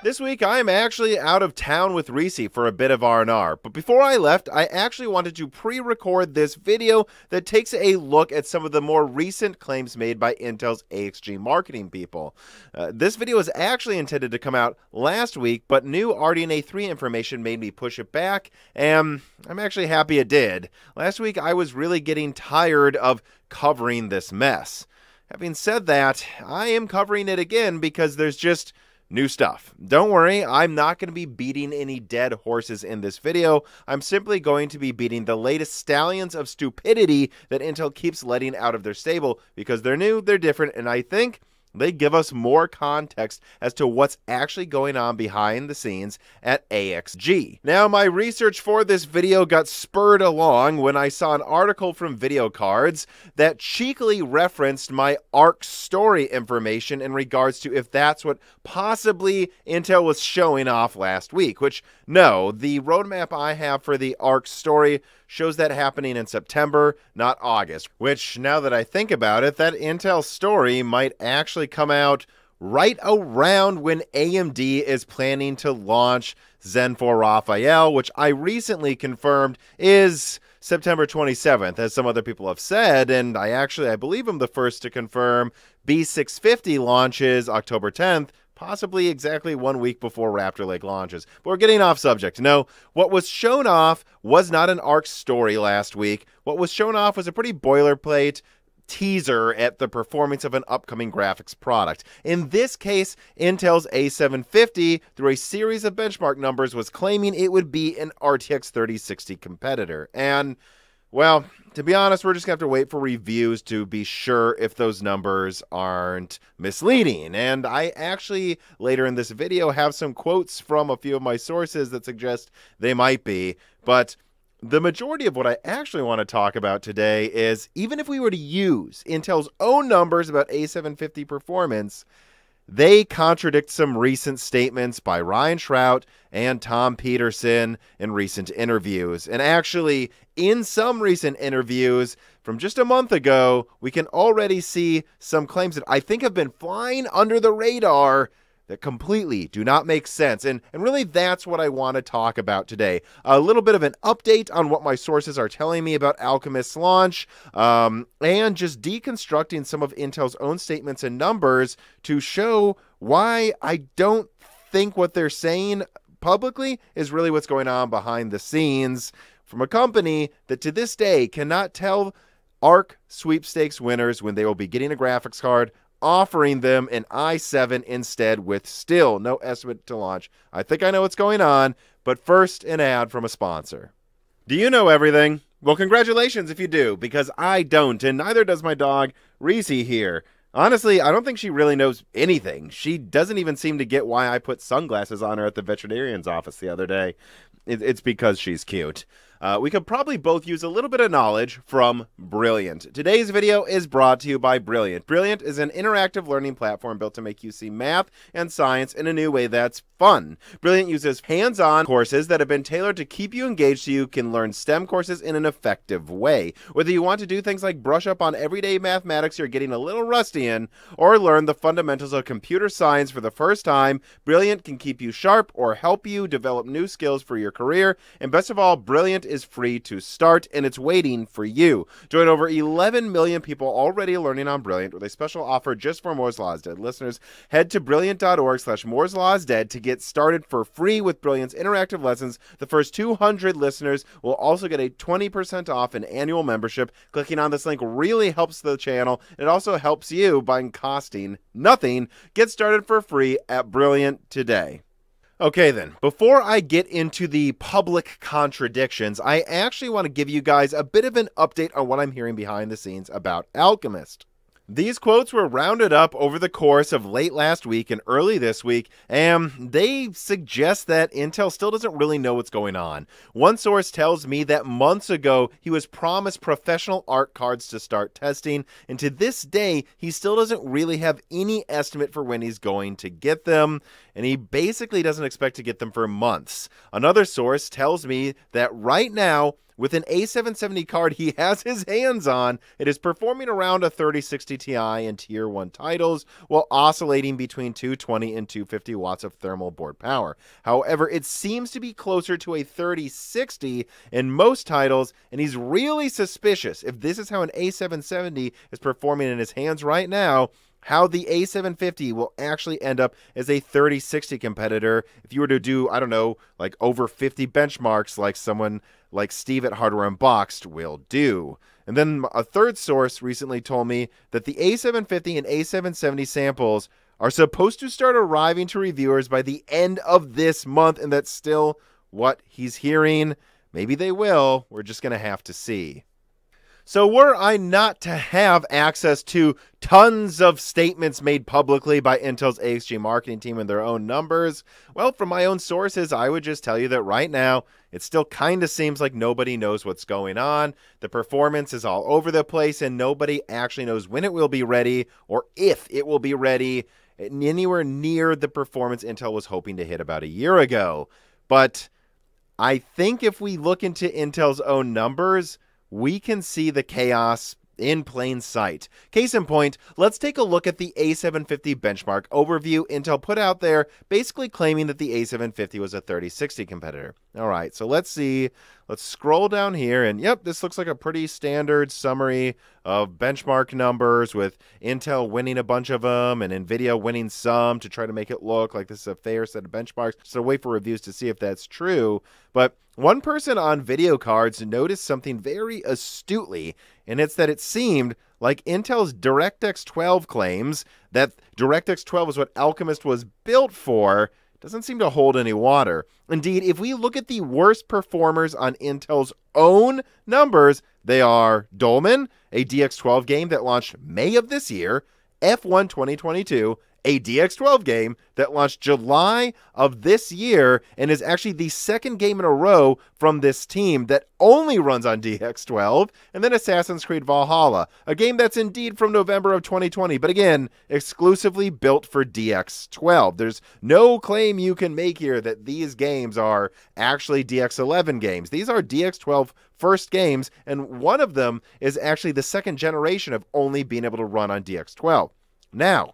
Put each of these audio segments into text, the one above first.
This week I am actually out of town with Reese for a bit of R&R, but before I left, I actually wanted to pre-record this video that takes a look at some of the more recent claims made by Intel's AXG marketing people. Uh, this video was actually intended to come out last week, but new RDNA 3 information made me push it back, and I'm actually happy it did. Last week I was really getting tired of covering this mess. Having said that, I am covering it again because there's just new stuff. Don't worry, I'm not going to be beating any dead horses in this video. I'm simply going to be beating the latest stallions of stupidity that Intel keeps letting out of their stable because they're new, they're different, and I think they give us more context as to what's actually going on behind the scenes at AXG. Now, my research for this video got spurred along when I saw an article from VideoCardz that cheekily referenced my ARC story information in regards to if that's what possibly Intel was showing off last week, which, no, the roadmap I have for the ARC story shows that happening in September, not August. Which, now that I think about it, that Intel story might actually come out right around when AMD is planning to launch Zen 4 Raphael, which I recently confirmed is September 27th, as some other people have said, and I actually I believe I'm the first to confirm B650 launches October 10th, possibly exactly one week before Raptor Lake launches. But we're getting off subject. No, what was shown off was not an ARC story last week. What was shown off was a pretty boilerplate teaser at the performance of an upcoming graphics product. In this case, Intel's A750, through a series of benchmark numbers, was claiming it would be an RTX 3060 competitor. And well, to be honest, we're just going to have to wait for reviews to be sure if those numbers aren't misleading. And I actually, later in this video, have some quotes from a few of my sources that suggest they might be. But the majority of what I actually want to talk about today is even if we were to use Intel's own numbers about A750 performance, they contradict some recent statements by Ryan Shrout and Tom Petersen in recent interviews. And actually, in some recent interviews from just a month ago, we can already see some claims that I think have been flying under the radar that completely do not make sense. And, and really, that's what I want to talk about today. A little bit of an update on what my sources are telling me about Alchemist's launch, um, and just deconstructing some of Intel's own statements and numbers to show why I don't think what they're saying publicly is really what's going on behind the scenes from a company that to this day cannot tell ARC sweepstakes winners when they will be getting a graphics card offering them an i7 instead with still no estimate to launch. I think I know what's going on, but first, an ad from a sponsor. Do you know everything? Well, congratulations if you do, because I don't, and neither does my dog, Reese, here. Honestly, I don't think she really knows anything. She doesn't even seem to get why I put sunglasses on her at the veterinarian's office the other day. It's because she's cute uh, we could probably both use a little bit of knowledge from Brilliant. Today's video is brought to you by Brilliant. Brilliant is an interactive learning platform built to make you see math and science in a new way that's fun. Brilliant uses hands on courses that have been tailored to keep you engaged so you can learn STEM courses in an effective way. Whether you want to do things like brush up on everyday mathematics you're getting a little rusty in, or learn the fundamentals of computer science for the first time, Brilliant can keep you sharp or help you develop new skills for your career. And best of all, Brilliant is free to start and it's waiting for you. Join over 11 million people already learning on Brilliant with a special offer just for Moore's Law is Dead listeners. Head to brilliant.org slash Moore's Law is Dead to get started for free with Brilliant's interactive lessons. The first 200 listeners will also get a 20% off an annual membership. Clicking on this link really helps the channel. It also helps you by costing nothing. Get started for free at Brilliant today. Okay, then, before I get into the public contradictions, I actually want to give you guys a bit of an update on what I'm hearing behind the scenes about Alchemist. These quotes were rounded up over the course of late last week and early this week, and they suggest that Intel still doesn't really know what's going on. One source tells me that months ago he was promised professional ARC cards to start testing, and to this day he still doesn't really have any estimate for when he's going to get them, and he basically doesn't expect to get them for months. Another source tells me that right now with an A770 card he has his hands on, it is performing around a 3060 Ti in tier 1 titles while oscillating between 220 and 250 watts of thermal board power. However, it seems to be closer to a 3060 in most titles, and he's really suspicious if this is how an A770 is performing in his hands right now how the A750 will actually end up as a 3060 competitor if you were to do, I don't know, like over 50 benchmarks like someone like Steve at Hardware Unboxed will do. And then a third source recently told me that the A750 and A770 samples are supposed to start arriving to reviewers by the end of this month, and that's still what he's hearing. Maybe they will. We're just going to have to see. So, were I not to have access to tons of statements made publicly by Intel's AXG marketing team and their own numbers, well, from my own sources, I would just tell you that right now, it still kind of seems like nobody knows what's going on. The performance is all over the place, and nobody actually knows when it will be ready or if it will be ready anywhere near the performance Intel was hoping to hit about a year ago. But I think if we look into Intel's own numbers, we can see the chaos in plain sight. Case in point, let's take a look at the A750 benchmark overview Intel put out there, basically claiming that the A750 was a 3060 competitor. All right, so let's see. Let's scroll down here, and yep, this looks like a pretty standard summary of benchmark numbers with Intel winning a bunch of them and NVIDIA winning some to try to make it look like this is a fair set of benchmarks. So wait for reviews to see if that's true. But one person on VideoCardz noticed something very astutely, and it's that it seemed like Intel's DirectX 12 claims that DirectX 12 is what Alchemist was built for doesn't seem to hold any water. Indeed, if we look at the worst performers on Intel's own numbers, they are Dolmen, a DX12 game that launched May of this year, F1 2022, a DX12 game that launched July of this year and is actually the second game in a row from this team that only runs on DX12, and then Assassin's Creed Valhalla, a game that's indeed from November of 2020, but again, exclusively built for DX12. There's no claim you can make here that these games are actually DX11 games. These are DX12 first games, and one of them is actually the second generation of only being able to run on DX12. Now,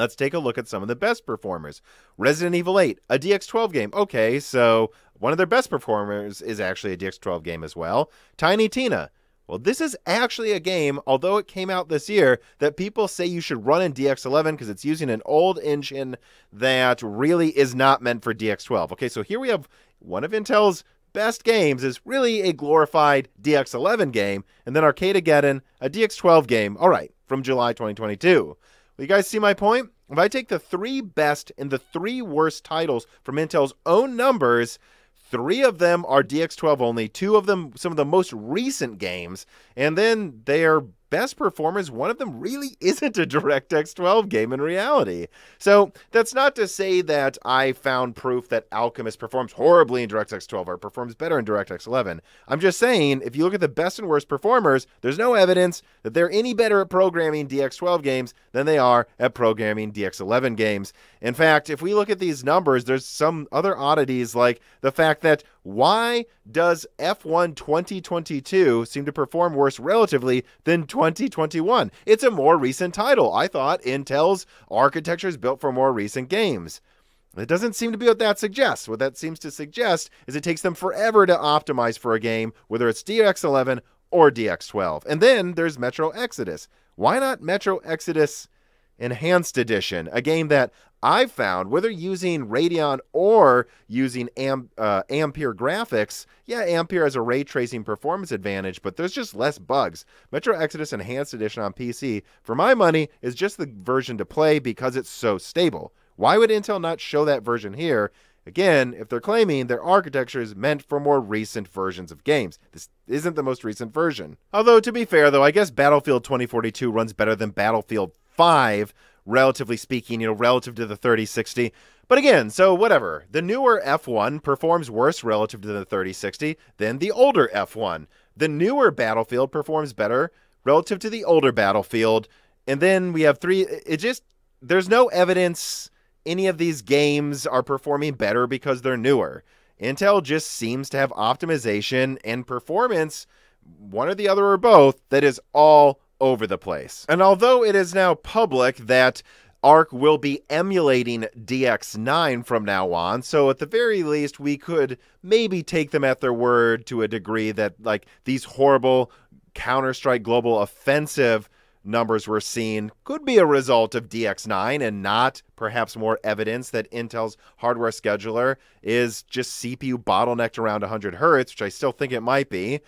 Let's take a look at some of the best performers. Resident Evil 8, a DX12 game. Okay, so one of their best performers is actually a DX12 game as well. Tiny Tina. Well, this is actually a game, although it came out this year, that people say you should run in DX11 because it's using an old engine that really is not meant for DX12. Okay, so here we have one of Intel's best games is really a glorified DX11 game, and then Arcade Arcadegeddon, a DX12 game. All right, from July 2022. You guys see my point? If I take the three best and the three worst titles from Intel's own numbers, three of them are DX12 only, two of them some of the most recent games, and then they are best performers, one of them really isn't a DirectX 12 game in reality. So that's not to say that I found proof that Alchemist performs horribly in DirectX 12 or performs better in DirectX 11. I'm just saying, if you look at the best and worst performers, there's no evidence that they're any better at programming DX12 games than they are at programming DX11 games. In fact, if we look at these numbers, there's some other oddities like the fact that why does F1 2022 seem to perform worse relatively than 2021? It's a more recent title. I thought Intel's architecture is built for more recent games. It doesn't seem to be what that suggests. What that seems to suggest is it takes them forever to optimize for a game, whether it's DX11 or DX12. And then there's Metro Exodus. Why not Metro Exodus Enhanced Edition, a game that I've found, whether using Radeon or using Am- uh, Ampere graphics, yeah, Ampere has a ray tracing performance advantage, but there's just less bugs. Metro Exodus Enhanced Edition on PC, for my money, is just the version to play because it's so stable. Why would Intel not show that version here? Again, if they're claiming their architecture is meant for more recent versions of games, this isn't the most recent version. Although, to be fair, though, I guess Battlefield 2042 runs better than Battlefield 5, relatively speaking, you know, relative to the 3060. But again, so whatever. The newer F1 performs worse relative to the 3060 than the older F1. The newer Battlefield performs better relative to the older Battlefield. And then we have three. It just, there's no evidence any of these games are performing better because they're newer. Intel just seems to have optimization and performance, one or the other or both, that is all over the place. And although it is now public that ARC will be emulating DX9 from now on. So at the very least, we could maybe take them at their word to a degree that like these horrible Counter-Strike Global offensive numbers we're seeing could be a result of DX9 and not perhaps more evidence that Intel's hardware scheduler is just CPU bottlenecked around 100 hertz, which I still think it might be.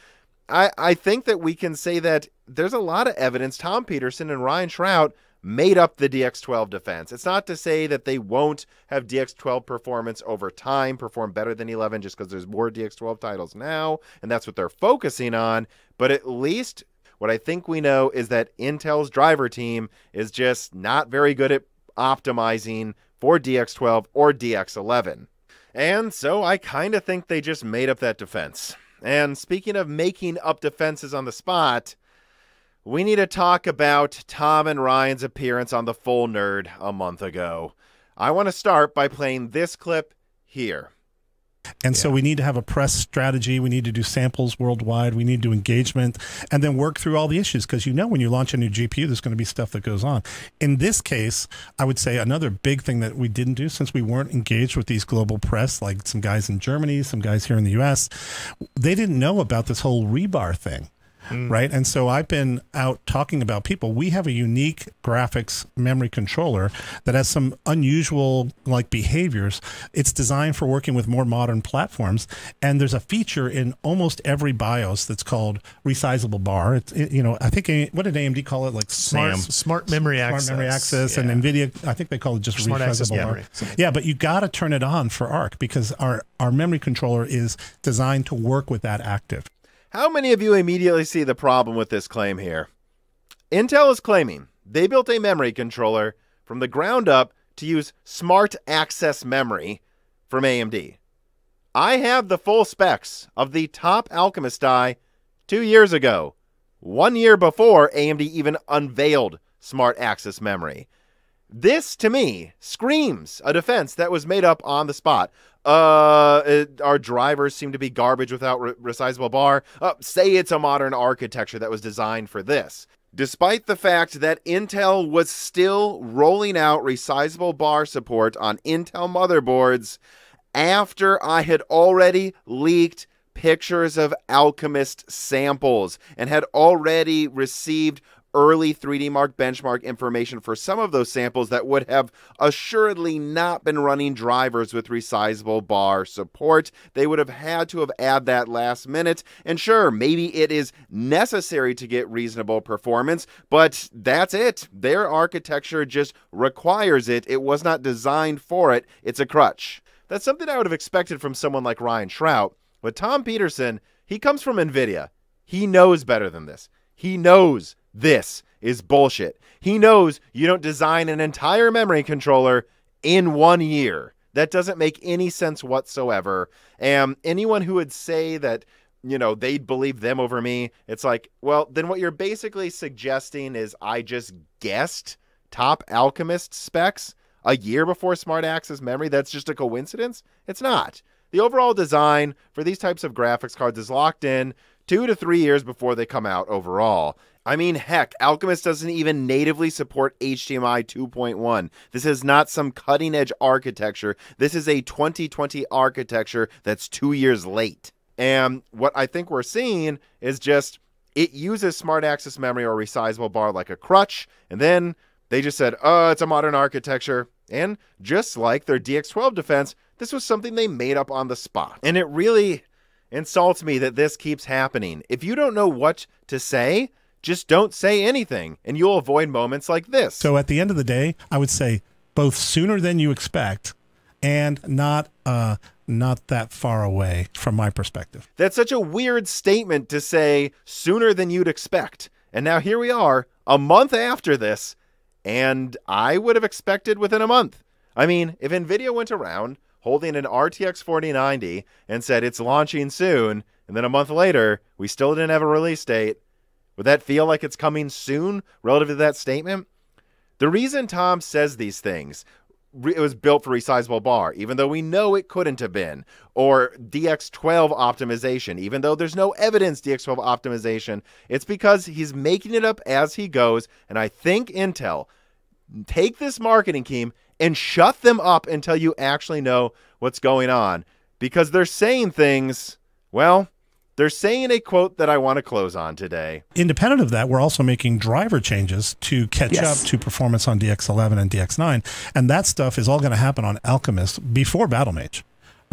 I, I think that we can say that there's a lot of evidence Tom Petersen and Ryan Shrout made up the DX12 defense. It's not to say that they won't have DX12 performance over time, perform better than 11 just because there's more DX12 titles now, and that's what they're focusing on. But at least what I think we know is that Intel's driver team is just not very good at optimizing for DX12 or DX11. And so I kind of think they just made up that defense. And speaking of making up defenses on the spot, we need to talk about Tom and Ryan's appearance on the Full Nerd a month ago. I want to start by playing this clip here. And yeah. so we need to have a press strategy. We need to do samples worldwide. We need to do engagement and then work through all the issues because you know when you launch a new GPU, there's going to be stuff that goes on. In this case, I would say another big thing that we didn't do since we weren't engaged with these global press, like some guys in Germany, some guys here in the US, they didn't know about this whole rebar thing. Mm. Right. And so I've been out talking about people. We have a unique graphics memory controller that has some unusual like behaviors. It's designed for working with more modern platforms. And there's a feature in almost every BIOS that's called resizable bar. It's, it, you know, I think, what did AMD call it? Like smart, smart memory smart access. memory access. Yeah. And NVIDIA, I think they call it just smart resizable bar. Memory. Yeah, but you got to turn it on for ARC because our, our memory controller is designed to work with that active. How many of you immediately see the problem with this claim here? Intel is claiming they built a memory controller from the ground up to use smart access memory from AMD. I have the full specs of the top Alchemist die two years ago, one year before AMD even unveiled smart access memory. This, to me, screams a defense that was made up on the spot. Uh, it, our drivers seem to be garbage without re- resizable bar. Uh, say it's a modern architecture that was designed for this. Despite the fact that Intel was still rolling out resizable bar support on Intel motherboards after I had already leaked pictures of Alchemist samples and had already received early 3D Mark benchmark information for some of those samples that would have assuredly not been running drivers with resizable bar support. They would have had to have added that last minute. And sure, maybe it is necessary to get reasonable performance, but that's it. Their architecture just requires it. It was not designed for it. It's a crutch. That's something I would have expected from someone like Ryan Shrout. But Tom Petersen, he comes from NVIDIA. He knows better than this. He knows this is bullshit. He knows you don't design an entire memory controller in one year. That doesn't make any sense whatsoever. And anyone who would say that, you know, they'd believe them over me, it's like, well, then what you're basically suggesting is I just guessed top Alchemist specs a year before Smart Access memory. That's just a coincidence? It's not. The overall design for these types of graphics cards is locked in two to three years before they come out overall. I mean, heck, Alchemist doesn't even natively support HDMI 2.1. This is not some cutting edge architecture. This is a 2020 architecture that's two years late. And what I think we're seeing is just it uses smart access memory or resizable bar like a crutch. And then they just said, oh, it's a modern architecture. And just like their DX12 defense, this was something they made up on the spot. And it really insults me that this keeps happening. If you don't know what to say, just don't say anything and you'll avoid moments like this. So at the end of the day, I would say both sooner than you expect and not uh not that far away from my perspective. That's such a weird statement to say sooner than you'd expect. And now here we are, a month after this, and I would have expected within a month. I mean, if Nvidia went around holding an RTX 4090 and said it's launching soon, and then a month later, we still didn't have a release date, would that feel like it's coming soon relative to that statement? The reason Tom says these things, it was built for resizable bar, even though we know it couldn't have been, or DX12 optimization, even though there's no evidence DX12 optimization. It's because he's making it up as he goes, and I think Intel take this marketing team and shut them up until you actually know what's going on because they're saying things, well, they're saying a quote that I want to close on today. Independent of that, we're also making driver changes to catch yes. up to performance on DX11 and DX9. And that stuff is all going to happen on Alchemist before Battlemage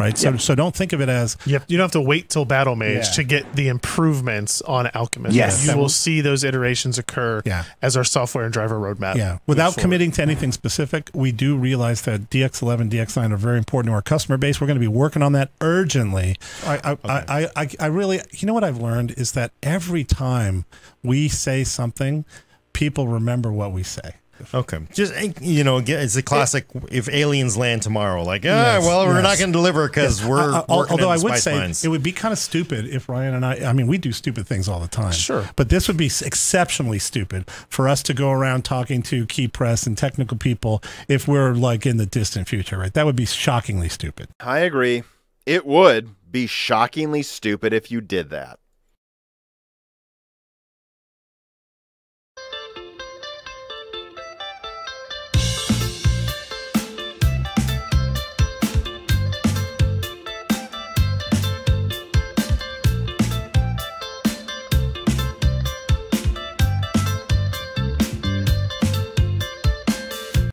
right? So, so don't think of it as yep. You don't have to wait till Battlemage yeah. to get the improvements on Alchemist. Yes, you will see those iterations occur. Yeah. as our software and driver roadmap. Yeah, without committing to anything specific, we do realize that DX11, DX9 are very important to our customer base. We're going to be working on that urgently. I, I, okay. I, I, I really, you know what I've learned is that every time we say something, people remember what we say. Okay, just eh, you know, it's a classic. if aliens land tomorrow, like, ah, yes, well, we're yes. not going to deliver because yes. we're. Uh, although I would say mines. it would be kind of stupid if Ryan and I. I mean, we do stupid things all the time. Sure, but this would be exceptionally stupid for us to go around talking to key press and technical people if we're like in the distant future, right? That would be shockingly stupid. I agree. It would be shockingly stupid if you did that.